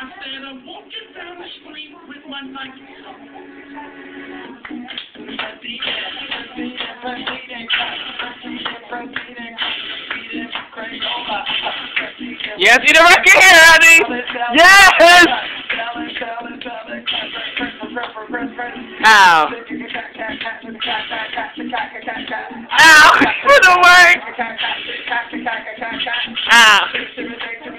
instead of walking down the street with my Nike Yes, eat a get here, honey. Yes. Ow. Ow. Put away. Ow.